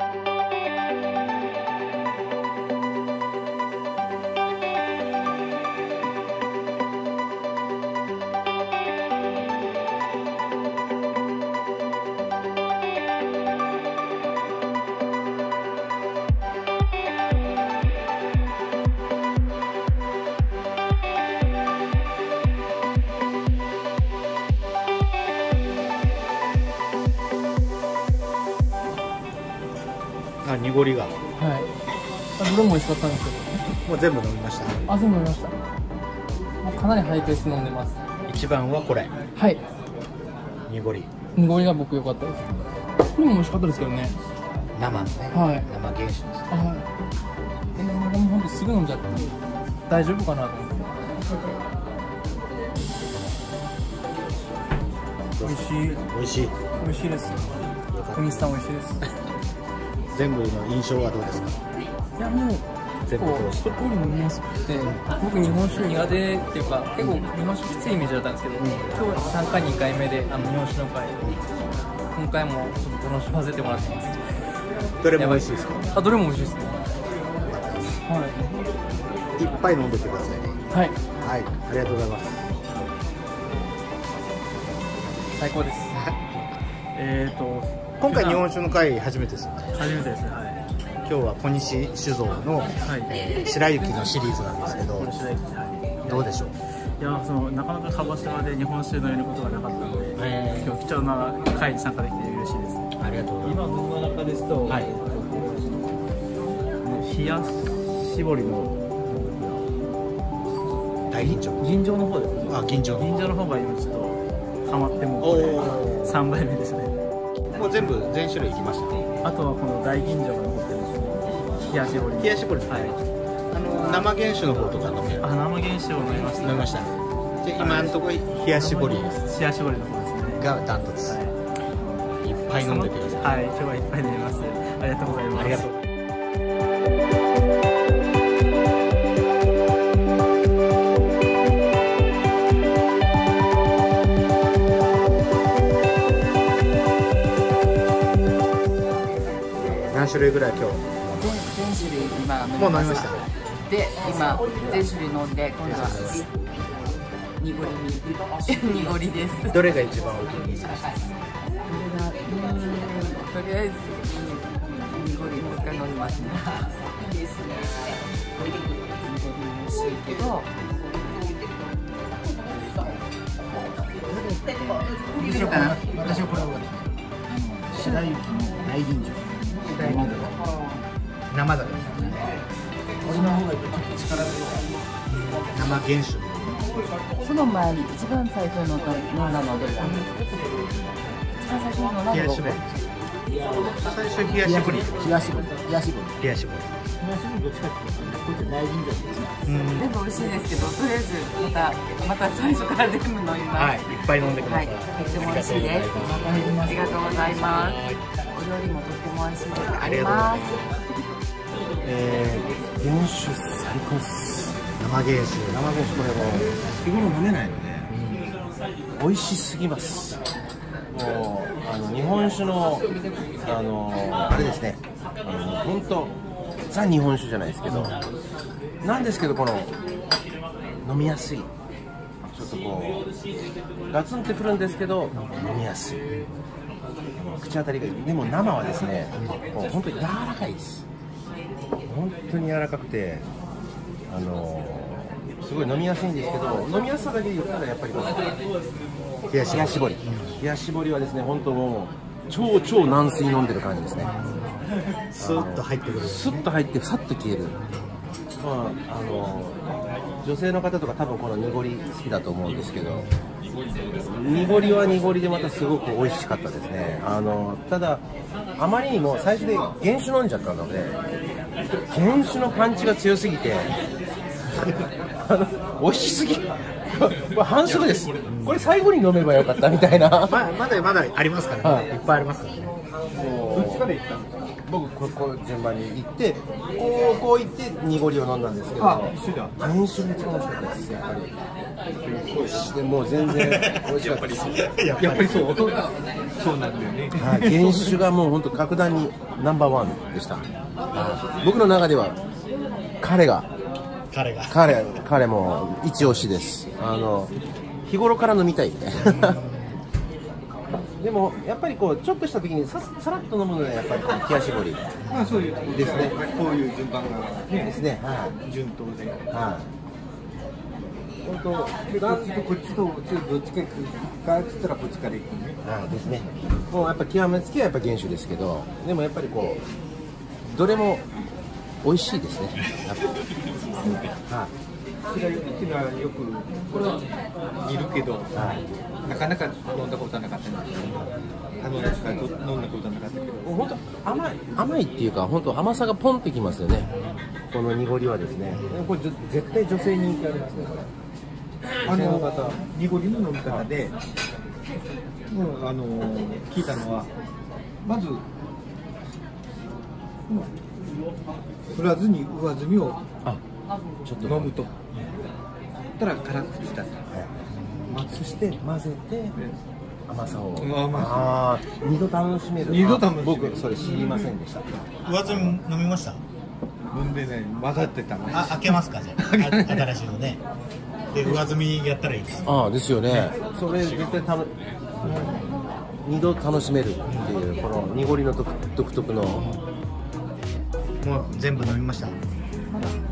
あ濁りが。はい。あどれも美味しかったんですけもう全部飲みました。どあ全部飲みました。もうかなりハイペース飲んでます。一番はこれ。はい。濁り。濁りが僕良かったです。これも美味しかったですけどね。生のね、はい。生原酒です。あはい。えー、なんかもうほんとすぐ飲んじゃって大丈夫かなと思って。美味しい。美味しい。美味しいです。小西さん美味しいです全部の印象はどうですか？いやもう全結構一通り飲みやすくて僕日本酒苦手っていうか結構日本酒きついイメージだったんですけど、今日3回2回目であの日本酒の会今回もちょっと楽しませてもらってます。どれも美味しいですか？あどれも美味しいですね。はい。いっぱい飲んでってください。ねはい。はい。ありがとうございます。最高です。えーと今回日本酒の会初めてですよね。初めてです。ねはい今日は小西酒造の、はい。えー白雪のシリーズなんですけどはい。どうでしょう？いやそのなかなか鹿児島で日本酒飲めることがなかったので、え今日貴重な会に参加できて嬉しいです。ありがとうござい今僕の中ですと、はい。冷や絞りの大吟醸？銀醸の方ですね。あ銀醸。銀醸の方が今ちょっとハマってもうこれおー。3杯目ですねもう全部全種類いきました。ねあとはこの大銀醸が残ってるんです。ね冷や絞り冷や絞りはい。あの生原酒の方とか飲める。あ生原酒を飲みました。飲みました。で今のところ冷や絞り冷や絞りの方ですね。がダントツ、はい。い、っぱい飲んでください。はい。今日はいっぱい飲みます。ありがとうございます。ありがとう種類ぐらい今日。全全種類今飲みもう飲みました。ましたで今全種類飲んで今度は濁りに。濁りです。どれが一番お気に入りでしたこれがうーんとりあえずうん濁りもう一回飲みますねいいですね。濁りも美味しいけどどれ？しようかな私はこれ？は白雪の大吟醸生だね俺の方がちょっと力強い生原酒その前に一番最初の飲んだのはどれだ一番最初に飲んだのは冷や絞り最初冷や絞り冷や絞り冷や絞り冷や絞りうん全部美味しいですけどとりあえずまたまた最初から全部飲みますはいいっぱい飲んでください、はい、とっても美味しいです。ありがとうございます。お料理もとっても美味しいです。あります。え原酒最高っすー、生原酒生原酒これも日頃飲めないので、美味しすぎますもうあの日本酒のあのあれですねあの本当ザ日本酒じゃないですけどなんですけどこの飲みやすいちょっとこうガツンってくるんですけど飲みやすい口当たりがいい。でも生はですねもう本当に柔らかいです。本当に柔らかくてあのすごい飲みやすいんですけど飲みやすさだけで言ったらやっぱり冷や絞り冷や絞り。冷や絞りはですね本当もう超超軟水飲んでる感じですね。スーッと入ってくる。スッと入ってさっと消える。まああの女性の方とか多分この濁り好きだと思うんですけど濁りは濁りでまたすごく美味しかったですね。あのただあまりにも最初で原酒飲んじゃったので原酒のパンチが強すぎてあの美味しすぎこれ反則です。これ最後に飲めばよかったみたいな。ままだまだありますからね、はい。い、っぱいありますからね。もから行ったんですか？僕ここ順番に行ってこうこう行って濁りを飲んだんですけどあ一緒だ原酒が一番美味しかったですやっぱり。でもう全然美味しかったです。やっぱり そう。そう。なんだよね。はい、原酒がもう本当格段にナンバーワンでした、はい僕の中では彼が彼が。彼彼も一押しです。あの日頃から飲みたい でもやっぱりこうちょっとした時にささらっと飲むのはやっぱり冷やしぼり。まあそういうですね。こういう順番がでねすね。は順当で。い、はい。本当こっちとこっちとこっちどっちか行くかっつったらこっちから行くね。はい、ですね。もうやっぱ極めつきはやっぱ原種ですけど、でもやっぱりこうどれも美味しいですね。やっぱ。はそれうちがよく見るけどい、はい。なかなか飲んだことはなかったんだけどあのやつが飲んだことはなかったけどもう本当甘い甘いっていうか本当甘さがポンってきますよね。この濁りはですね。これ絶対女性に人気ありますね。あの濁りの飲み方で、うん、あの聞いたのはまず、うん、振らずに上澄みをあ、ちょっと飲むとたら辛口だった。はい。そして混ぜて甘さを。うん甘さ。ああ、二度楽しめる。二度楽しめる。あ僕それ知りませんでした。上積み飲みました？飲んでね混ざってたねあ開けますかじゃあ。あ新しいのね。で上積みやったらいいです。ああですよね。それ絶対たの二度楽しめるっていうこの濁りの独独特の。もう全部飲みました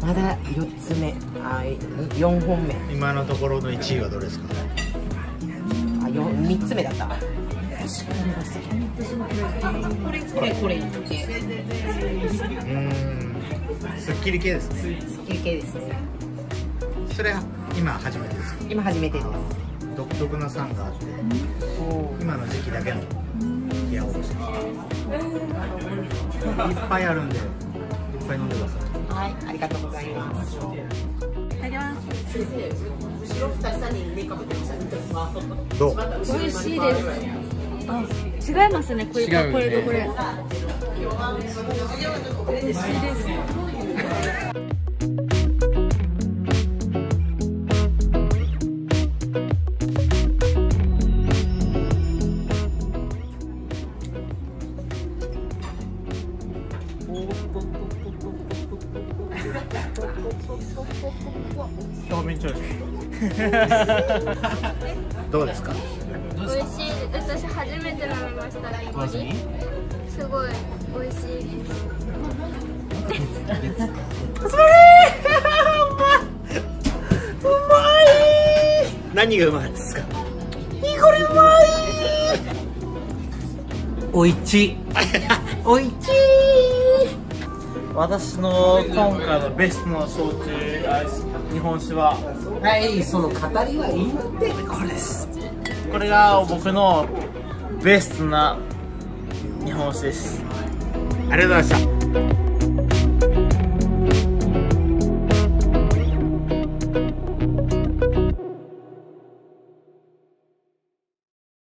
まだ4つ目あ4本目。今のところの1位はどれですか？あ3つ目だった。これこれこれうーん。すっきり系ですね。休憩ですね。それは今初めてですか？今初めてです。独特な酸があって今の時期だけの冷やおろしいっぱいあるんでいっぱい飲んでくださいはいありがとうございますいただきますどう？美味しいです。あ、違いますね。これとこれとこれ。美味しいです。どうですか？美味しい。私初めて飲みましたら芋煮。すごい美味しい。です。何がうまいですか？おいち。おいち私の今回のベストの焼酎あ日本酒は。はいその語りはいいってこれです。これが僕のベストな日本酒です。ありがとうございました